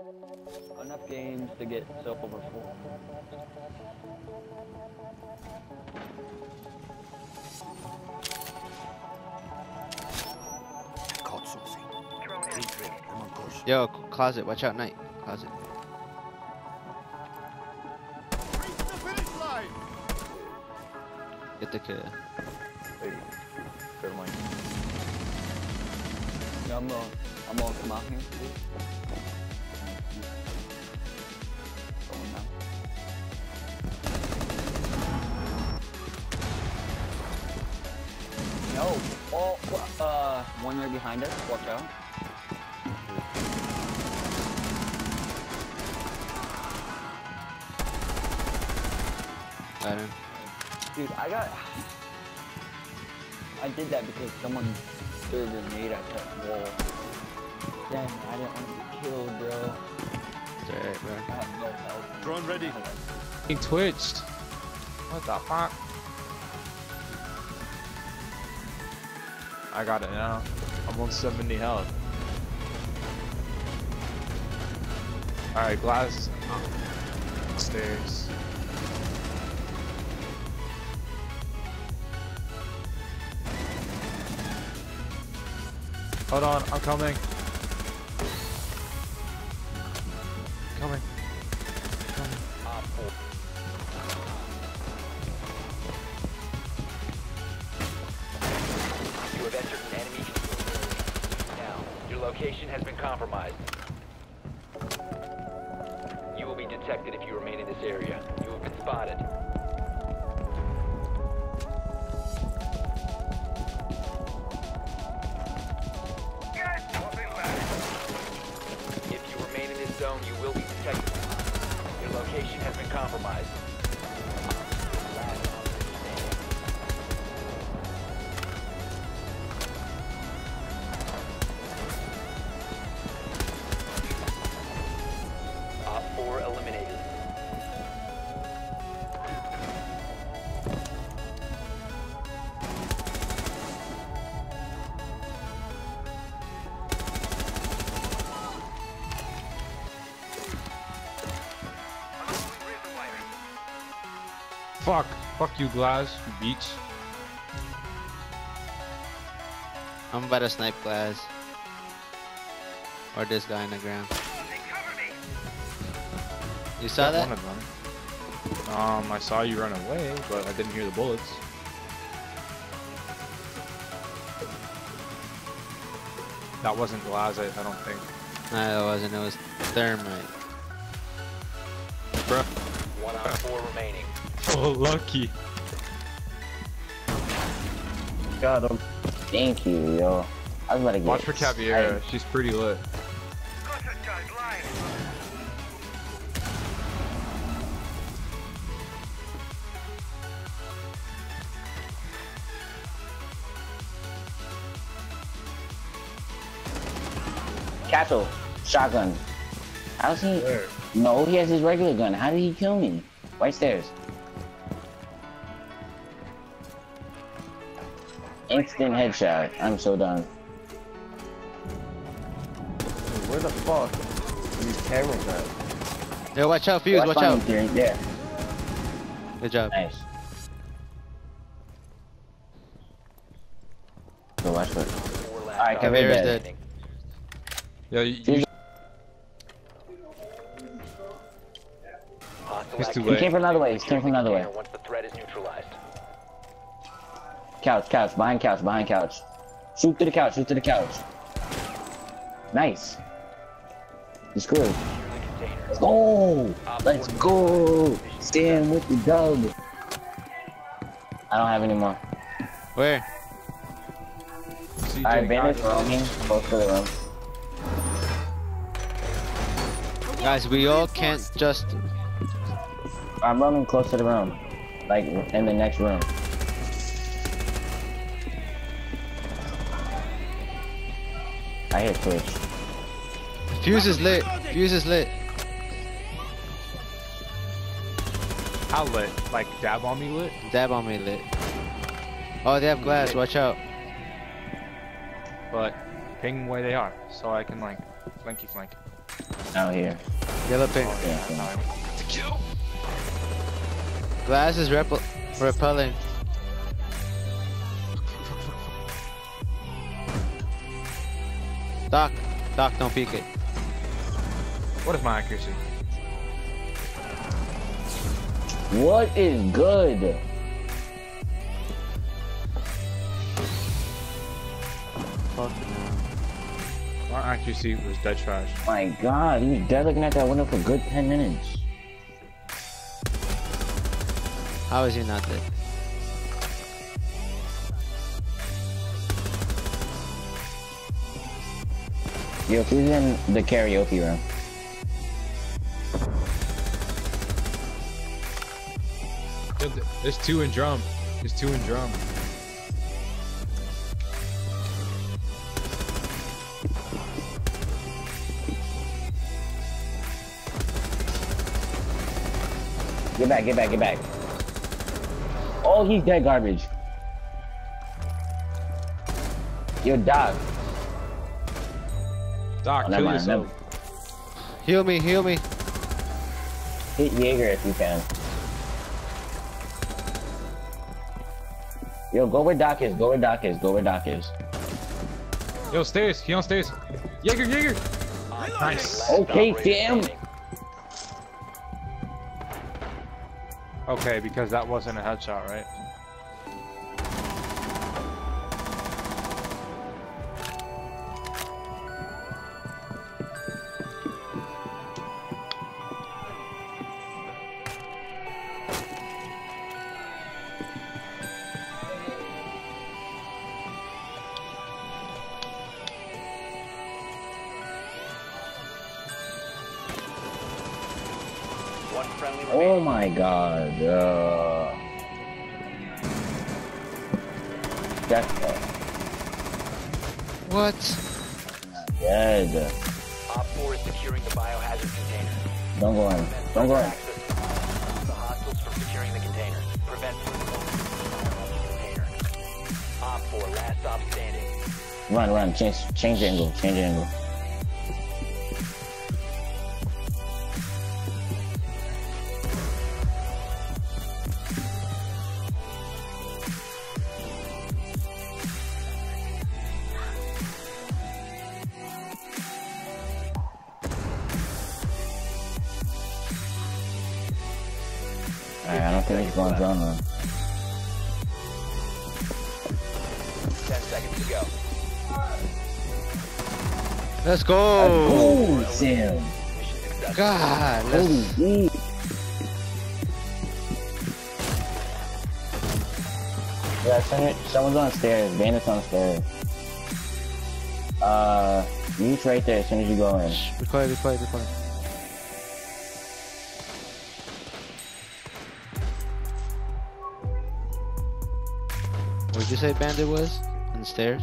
Enough games to get silver four. Caught something. Retreat. I'm on course. Yo, closet, watch out, night. Closet. Reach the finish line. Get the kill. Wait, never mind. Yeah, I'm gonna, I'm gonna come No. Oh, uh, one right behind us. Watch out. Got him. Dude, I got. I did that because someone threw a grenade at that wall. Dang, I didn't want to be killed, bro. It's alright, bro. I no. Drone ready. He twitched. What the fuck? I got it now. I'm on 70 health. Alright, glass. Stairs. Hold on, I'm coming. Coming. Location has been compromised. You will be detected if you remain in this area. You have been spotted. If you remain in this zone, you will be detected. Your location has been compromised. Fuck. Fuck you, Glaz. You beach. I'm about to snipe Glaz. Or this guy in the ground. You saw Got that? One of them. Um, I saw you run away, but I didn't hear the bullets. That wasn't Glaz, I, I don't think. No, it wasn't. It was thermite. Bro. One on four remaining. Oh, lucky. Got him. Thank you, yo. I was about to get Watch for Caveira. She's pretty lit. Castle, shotgun. How's he? No, he has his regular gun. How did he kill me? White stairs. Instant headshot. I'm so done. Where the fuck are these cameras at? Yo, watch out, Fuse. Watch finding out. Theory. Yeah, Good job. nice. Go watch for it. Four last Alright, op- Caveira's Caveira's dead. dead. Yeah, you, you, Fuse- too activity. He came from another way. He came from another way. Once the threat is neutralized. Couch, couch, behind couch, behind couch. Shoot to the couch, shoot to the couch. Nice. He's. Secure. Let's go! Let's go! Stand with the dub. I don't have any more. Where? Alright, bandits roaming close to the room. Guys, we all can't just. I'm roaming close to the room. Like, in the next room. I hear Twitch. Fuse is lit. Fuse is lit. How lit? Like dab on me lit? Dab on me lit. Oh, they have Glaz. Watch out. But ping where they are, so I can like flanky flank. Out here. Yellow pink. Oh, yeah, yeah. Glaz is repel repelling. Doc, Doc, don't peek it. What is my accuracy? What is good? Fuck no. My accuracy was dead trash. My god, he was dead looking at that window for a good 10 minutes. How is he not dead? Yo, who's in the karaoke room? There's two in drum. There's two in drum. Get back, get back, get back. Oh, he's dead garbage. Yo, Doc. Doc, Oh, kill mind, yourself. never- Heal me, heal me. Hit Jaeger if you can. Yo, go where Doc is, go where Doc is, go where Doc is. Yo, stairs. He on stairs. Jaeger, Jaeger. Nice. Okay, damn. Okay, because that wasn't a headshot, right? One friendly Oh my god. Uh... That's uh, What? dead. Op 4 is securing the biohazard container. Don't go in. Don't go in. The hostiles from securing the container. Prevent physical container. Op 4, last stop standing. Run, run. Change, change angle. Change angle. Think he's going drone run. 10 seconds to go. Let's go. Oh, Sam. Mission successful. God, let's. shit. Yeah, someone, someone's on stairs. Bandit's on stairs. Uh, Mute's right there as soon as you go in. Be quiet, be quiet, be quiet. Where'd you say Bandit was? On the stairs?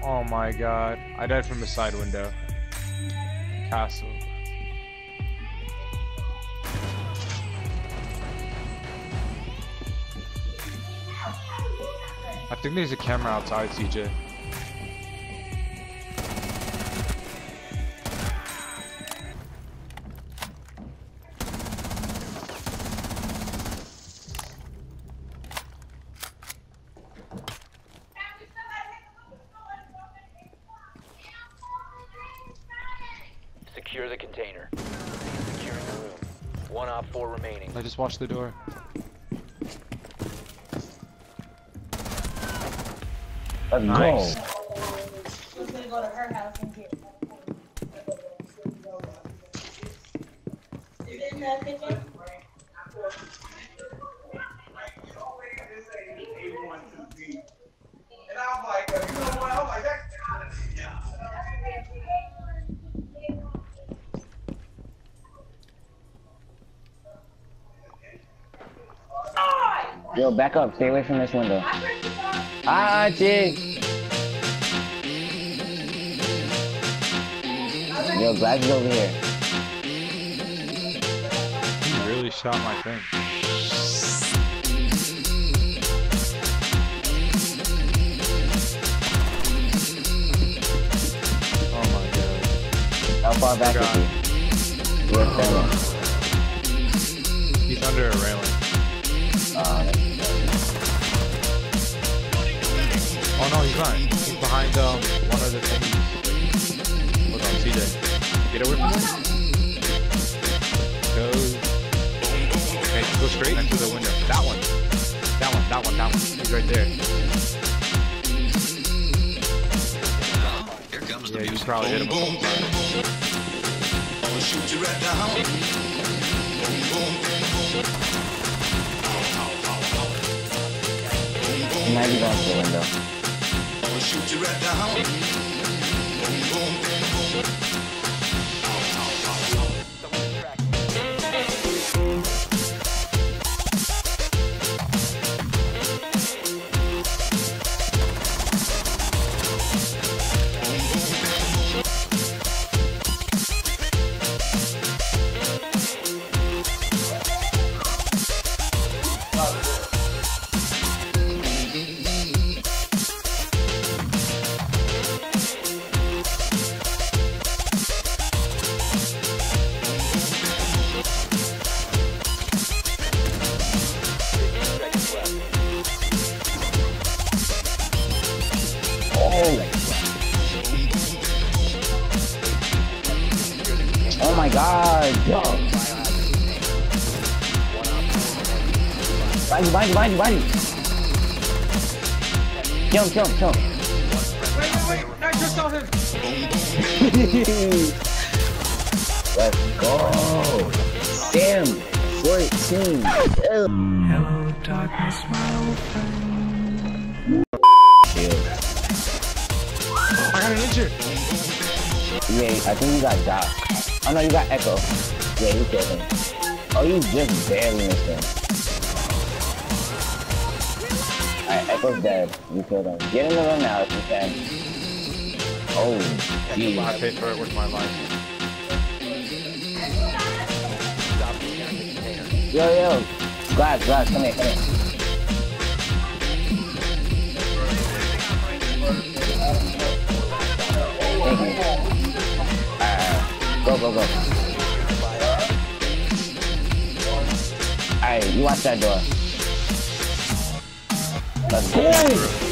Oh my god. I died from the side window. Castle. I think there's a camera outside, CJ. Container. Securing the room. One Op 4 remaining. I just watched the door. Let's Nice. go. was go Yo, back up. Stay away from this window. Ah, chick. Yo, Black is over here. You really shot my thing. Oh my god. How far back is he? Yes, He's under a railing. Uh, Oh no, he's not. He's behind um one of the things. Hold on, CJ. Get away from him. Go. Okay, go straight next to the window. That one. That one. That one. That one. He's right there. Here comes the Yeah, you music. probably hit him boom, a boom, boom, times. boom, boom. I'ma shoot you right down. Boom, boom, boom, boom. he might be going to the window. You right down. Behind you, behind you, behind you, behind you. Kill him, kill him, kill him. Let's go. Damn, 14. Hello, darkness, my old friend. I got an injured. Yeah, I think you got Doc. Oh no, you got Echo. Yeah, you killed him. Oh, you just barely missed him. Echo's dead. You killed him. Get in the room now if you can. Oh, I jeez. paid for it with my life. Stop securing the container. Yo, yo. Glass, glass, come here, come here. Thank you. Alright, go, go, go. Alright, you watch that door. Let's go.